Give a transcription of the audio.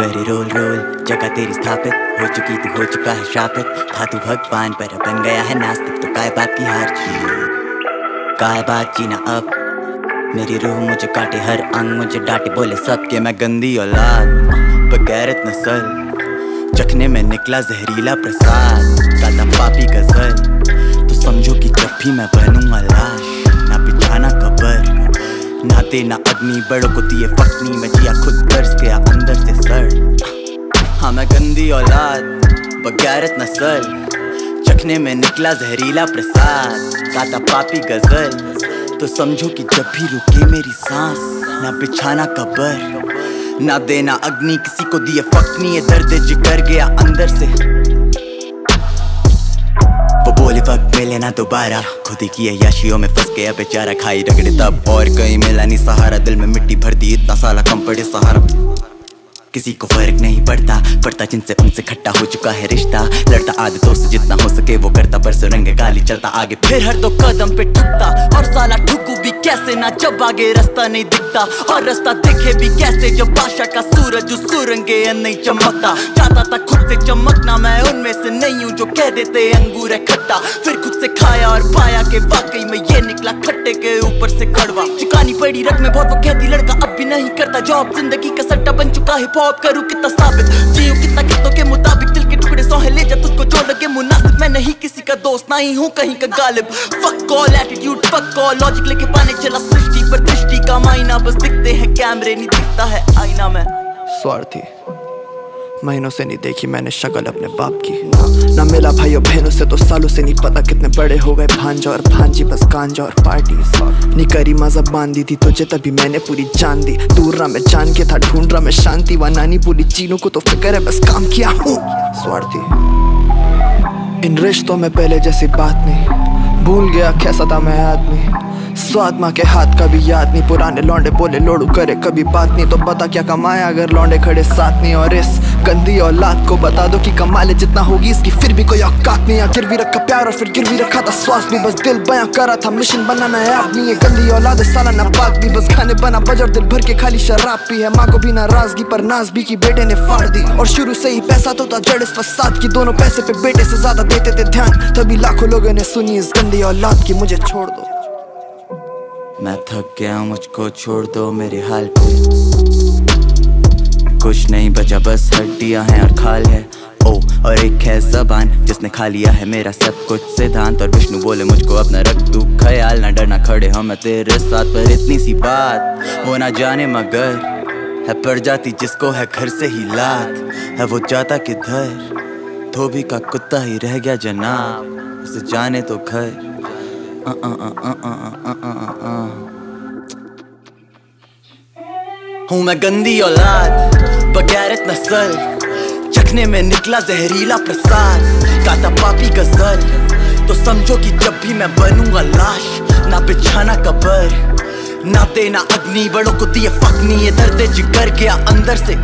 करे role role, जगह तेरी स्थापित, हो चुकी तू, हो चुका है शापित। था तू भगवान पर बन गया है नास्तिक तो काय बात की हार काय बात जीना अब? मेरी रूह मुझे काटे हर अंग, मुझे डांटे, बोले सबके मैं गंदी औलाद बगैरत नसल चखने में निकला जहरीला प्रसाद काला पापी गज़ल। तो समझो कि जब भी मैं बनूँगा कबर ना देना अग्नि बड़ों को दिए फकनी मैं जिया खुद दर्ज गया अंदर से सड़ हाँ मैं गंदी औलाद बगैरत नसल चखने में निकला जहरीला प्रसाद काता पापी गज़ल। तो समझो कि जब भी रुके मेरी सांस, ना बिछाना कबर। ना देना अग्नि, किसी को दिए फकनी ये दर्द जिकर गया अंदर से। वक्त दोबारा। खुद ही किए याशियों में फंस गया बेचारा खाई रगड़े तब। और कहीं मिला नहीं सहारा, दिल में मिट्टी भर दी, इतना साला कम पड़े सहारा। किसी को फ़र्क नहीं पड़ता पड़ता जिनसे उनसे खट्टा हो चुका है रिश्ता। लड़ता आदतों से जितना हो सके वो करता, पर रंग गाली चलता आगे। फिर हर दो कदम पे ठुकता, और साला ठुकू भी कैसे ना जब आगे रास्ता नहीं दिखता। और रास्ता देखे भी कैसे जब बादशाह का सूरज उस सुरंगे नहीं चमकता। चाहता था खुद से चमकना, मैं उनमें से नहीं हूँ जो कह देते अंगूर है खट्टा। फिर खुद से खाया और पाया के वाकई में ये निकला खट्टे के ऊपर से कड़वा। चुकानी पड़ी रकमें बहुत, वो कहती, लड़का अब भी नहीं करता जॉब ज़िंदगी का सट्टा बन चुका है बहुत करूँ कितना साबित? जियो कितना कितों के मुताबिक दिल के टुकड़े सौ ले जा तुझको जो लगे मुनासिब। मैं नहीं किसी का दोस्त, ना ही हूँ कहीं का Ghalib. Fuck call attitude fuck call logic लेके पाने चला सृष्टि पर दृष्टि का मायना। बस दिखते हैं कैमरे, नहीं दिखता है आईना में। स्वार्थी। महीनों से नहीं देखी मैंने शक्ल अपने बाप की। ना, ना मिला भाइयों बहनों से तो सालों से नहीं पता कितने बड़े हो गए भांजा और भांजी बस गांजा और पार्टी। नहीं करी मज़ा बांधी थी तुझे तभी मैंने पूरी जान दी। दूर रहा मैं जान के था ढूंढ रहा मैं शांति। व नानी बोली चीनों को तो फ़िक्र है बस काम किया हूँ। स्वार्थी। इन रिश्तों में पहले जैसी बात नहीं। भूल गया कैसा था मैं आदमी। स्वाद माँ के हाथ का भी याद नहीं, पुराने लौंडे बोले लोड़ू करे, कभी बात नहीं तो बता क्या कमाया अगर लौंडे खड़े साथ नहीं और इस गंदी औलाद को बता दो कि कमा ले जितना होगी इसकी, फिर भी कोई औकात नहीं या गिरवी रखा प्यार और फिर गिरवी रखा था स्वास्थ्य भी, बस दिल बयां करा था मिशन बनाना है आदमी ये गंदी औलाद साला ना बात भी, बस खाने बना, बजर दिल भर के खाली शराब पी है। माँ को भी नाराज़गी पर नाज भी की बेटे ने फाड़ दी, और शुरू से ही पैसा तो था जड़ इस फसाद की, दोनों पैसे पे बेटे से ज़्यादा देते थे ध्यान, तभी लाखों लोगों ने सुनी इस गंदी औलाद की, मुझे छोड़ दो। मैं थक गया मुझको छोड़ दो मेरे हाल पे। कुछ नहीं बचा, बस हड्डियाँ हैं और खाल है। ओ, और एक है जबान, जिसने खा लिया है मेरा सब कुछ सिद्धांत। और विष्णु बोले, मुझको अपना रख, तू ख्याल ना डरना, खड़े हम तेरे साथ। पर इतनी सी बात वो ना जाने, मगर है पड़ जाती जिसको है घर से ही लात। है वो जाता किधर? धोबी का कुत्ता ही रह गया जनाब। उसे जाने तो घर। हूँ मैं गंदी औलाद, बगैरत नस्ल, चखने में निकला जहरीला प्रसाद काता पापी गज़ल तो समझो कि जब भी मैं बनूँगा लाश, ना बिछाना कबर, ना देना अग्नि, बड़ों को दिए फकनी, ये दर्द जिगर गया अंदर से